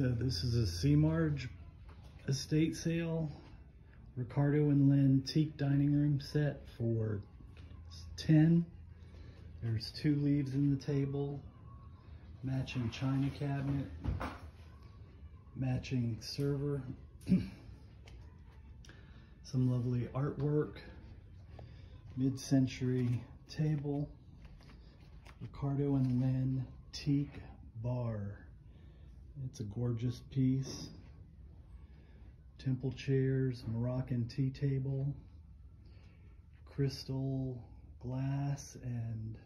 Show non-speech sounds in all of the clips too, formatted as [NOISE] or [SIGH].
So this is a Seamarge estate sale. Ricardo and Lynn teak dining room set for 10. There's two leaves in the table, matching china cabinet, matching server, [CLEARS THROAT] some lovely artwork, mid-century table, Ricardo and Lynn teak bar. It's a gorgeous piece. Temple chairs, Moroccan tea table, crystal glass and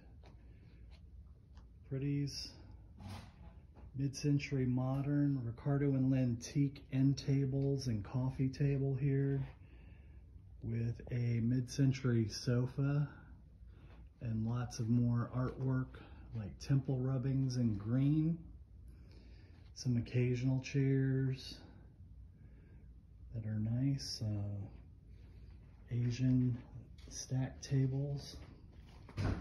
pretties. Mid-century modern, Ricardo and Lynn teak end tables and coffee table here with a mid-century sofa and lots of more artwork like temple rubbings in green. Some occasional chairs that are nice. Uh, Asian stack tables. Have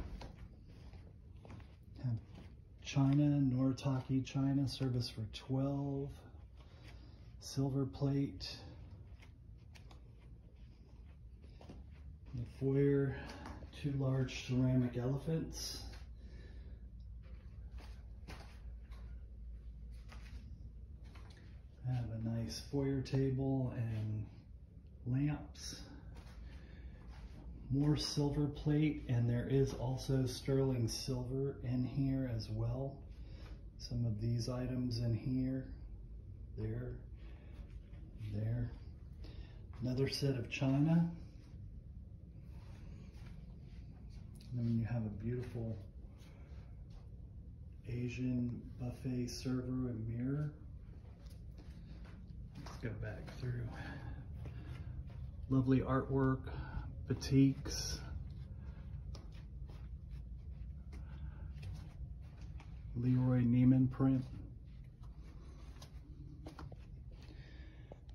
China, Noritake China, service for 12. Silver plate. The foyer, two large ceramic elephants. Foyer table and lamps. More silver plate and there is also sterling silver in here as well. Some of these items in here, there, there. Another set of china. And then you have a beautiful Asian buffet server and mirror go back through. Lovely artwork, batiks. Leroy Neiman print.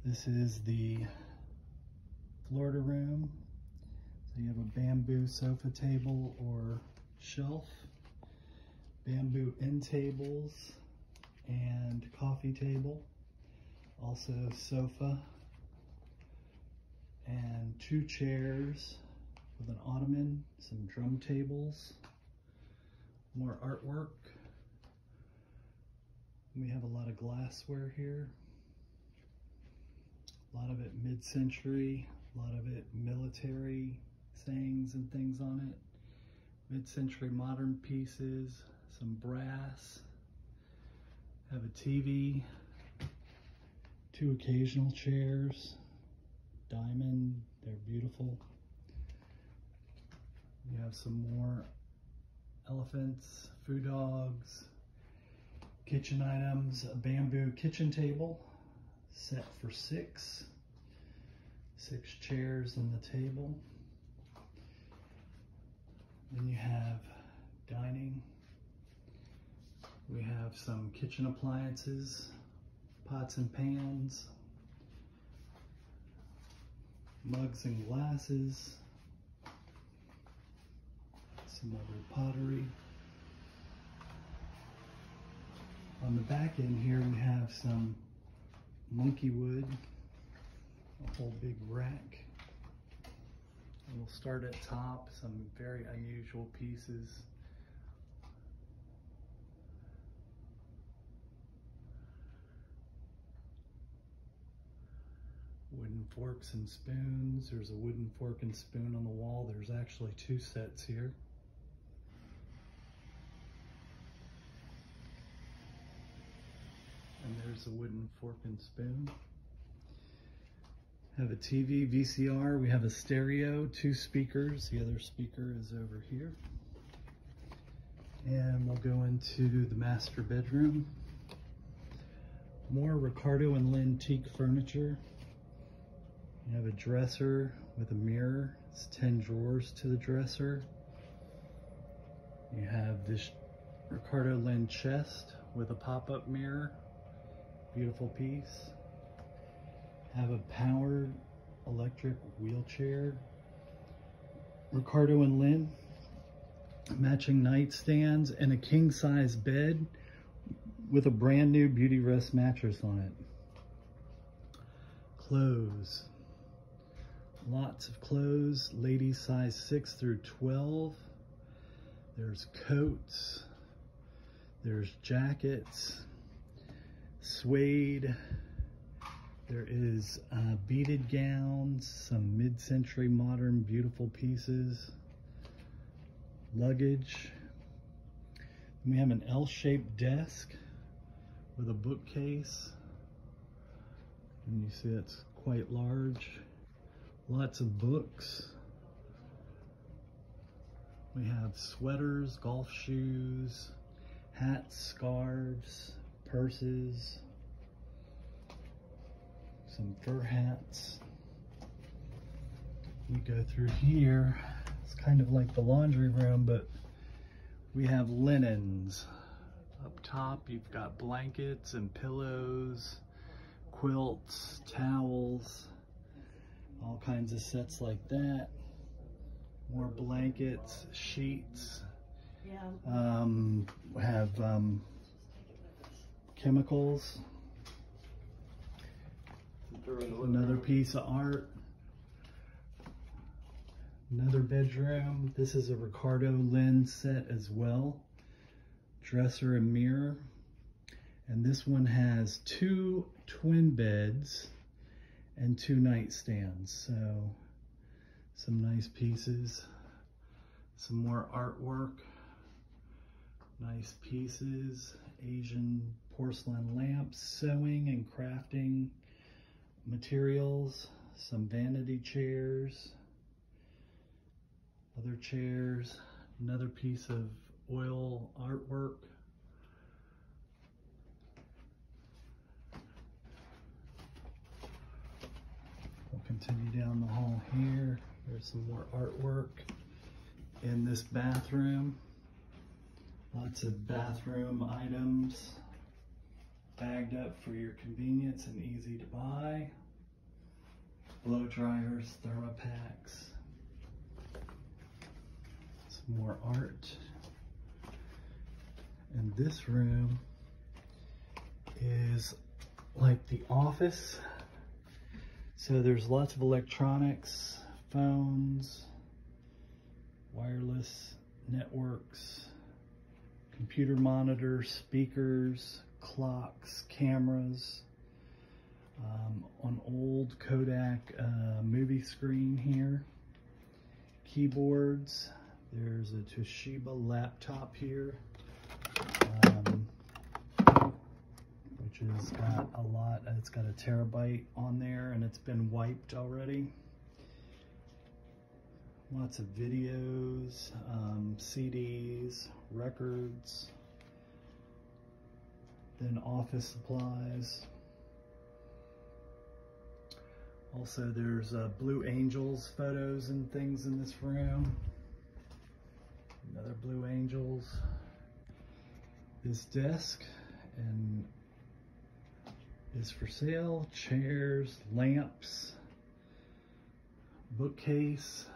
This is the Florida room. So you have a bamboo sofa table or shelf, bamboo end tables, and coffee table also sofa and two chairs with an ottoman, some drum tables, more artwork. We have a lot of glassware here. A lot of it mid-century, a lot of it military sayings and things on it. Mid-century modern pieces, some brass, have a TV, two occasional chairs, diamond, they're beautiful. You have some more elephants, foo dogs, kitchen items, a bamboo kitchen table set for six, six chairs and the table. Then you have dining. We have some kitchen appliances, pots and pans, mugs and glasses, some other pottery. On the back end here we have some monkey wood, a whole big rack. And we'll start at top, some very unusual pieces. Wooden forks and spoons. There's a wooden fork and spoon on the wall. There's actually two sets here. And there's a wooden fork and spoon. Have a TV, VCR. We have a stereo, two speakers. The other speaker is over here. And we'll go into the master bedroom. More Ricardo and Lynn teak furniture. You have a dresser with a mirror. It's 10 drawers to the dresser. You have this Ricardo Lynn chest with a pop-up mirror. Beautiful piece. Have a powered electric wheelchair. Ricardo and Lynn. Matching nightstands and a king-size bed with a brand new Beautyrest mattress on it. Clothes. Lots of clothes, ladies size 6 through 12. There's coats. There's jackets. Suede. There is uh, beaded gowns, some mid-century modern beautiful pieces, luggage. We have an L-shaped desk with a bookcase. And you see it's quite large. Lots of books. We have sweaters, golf shoes, hats, scarves, purses, some fur hats. We go through here. It's kind of like the laundry room, but we have linens. Up top, you've got blankets and pillows, quilts, towels, all kinds of sets like that. More blankets, sheets. Yeah. Um, have um, chemicals. Another piece of art. Another bedroom. This is a Ricardo Lynn's set as well. Dresser and mirror. And this one has two twin beds and two nightstands. So some nice pieces. Some more artwork. Nice pieces. Asian porcelain lamps, sewing and crafting materials, some vanity chairs, other chairs, another piece of oil artwork. Continue down the hall here. There's some more artwork in this bathroom. Lots of bathroom items bagged up for your convenience and easy to buy. Blow dryers, thermopacks, some more art. And this room is like the office. So there's lots of electronics, phones, wireless networks, computer monitors, speakers, clocks, cameras, um, on old Kodak uh, movie screen here, keyboards, there's a Toshiba laptop here, um, which has got a lot, it's got a terabyte on there and it's been wiped already. Lots of videos, um, CDs, records, then office supplies. Also, there's uh, Blue Angels photos and things in this room. Another Blue Angels. This desk and is for sale. Chairs, lamps, bookcase.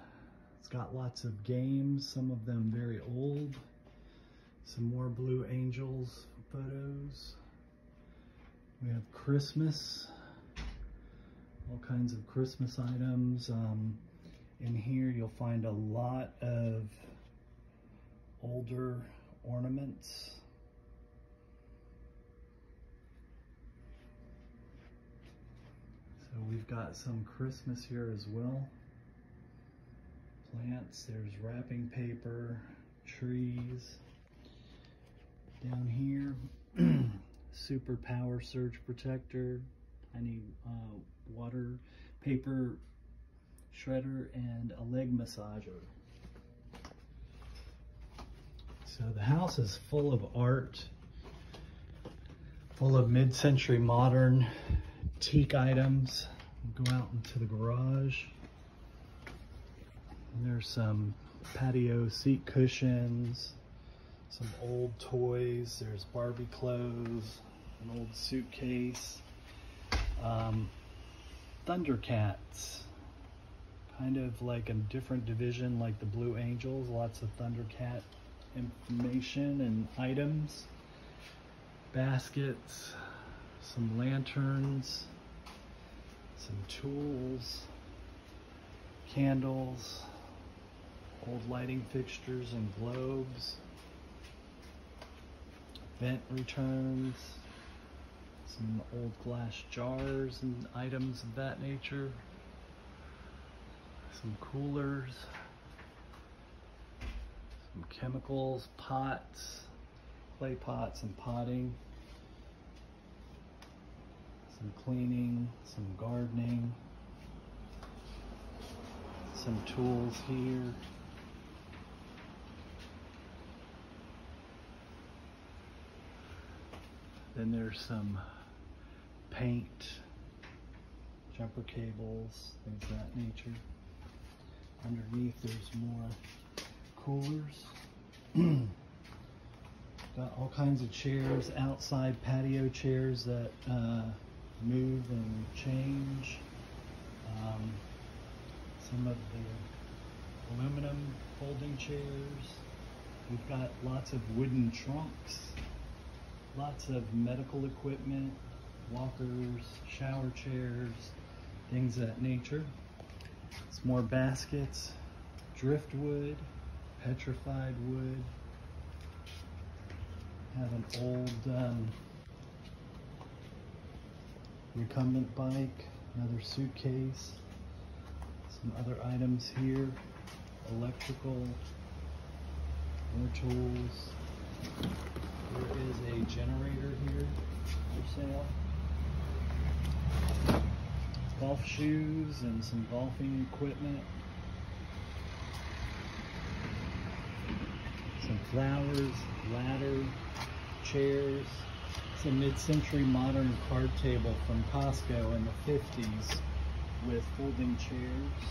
It's got lots of games, some of them very old. Some more Blue Angels photos. We have Christmas, all kinds of Christmas items. Um, in here you'll find a lot of older ornaments. So we've got some Christmas here as well. Plants, there's wrapping paper, trees down here. [CLEARS THROAT] Super Power Surge Protector, tiny uh, water paper shredder, and a leg massager. So the house is full of art, full of mid-century modern teak items. Go out into the garage. And there's some patio seat cushions, some old toys. There's Barbie clothes, an old suitcase. Um, Thundercats, kind of like a different division like the Blue Angels. Lots of Thundercat information and items. baskets, some lanterns, some tools, candles, old lighting fixtures and globes, vent returns, some old glass jars and items of that nature, some coolers, some chemicals, pots, clay pots and potting, some cleaning, some gardening, some tools here. Then there's some paint, jumper cables, things of that nature. Underneath there's more coolers. [CLEARS THROAT] Got all kinds of chairs, outside patio chairs that uh, move and change. Um, some of the aluminum folding chairs. We've got lots of wooden trunks, lots of medical equipment, walkers, shower chairs, things of that nature. Some more baskets, driftwood, petrified wood. Have an old um, recumbent bike, another suitcase, some other items here, electrical, more tools. There is a generator here for sale. Golf shoes and some golfing equipment. Some flowers, ladder, chairs. It's a mid-century modern card table from Costco in the 50s with folding chairs.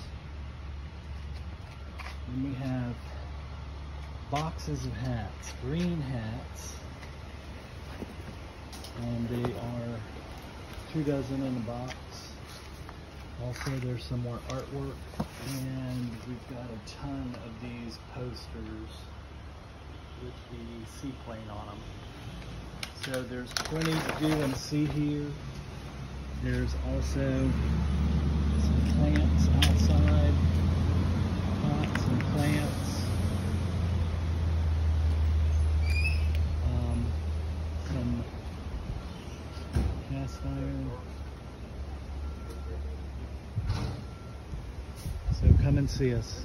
And we have boxes of hats, green hats. And they are two dozen in a box. Also, there's some more artwork, and we've got a ton of these posters with the seaplane on them. So there's plenty to do and see here. There's also some plants outside, pots and plants. Um, some cast iron. So come and see us.